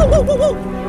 おおお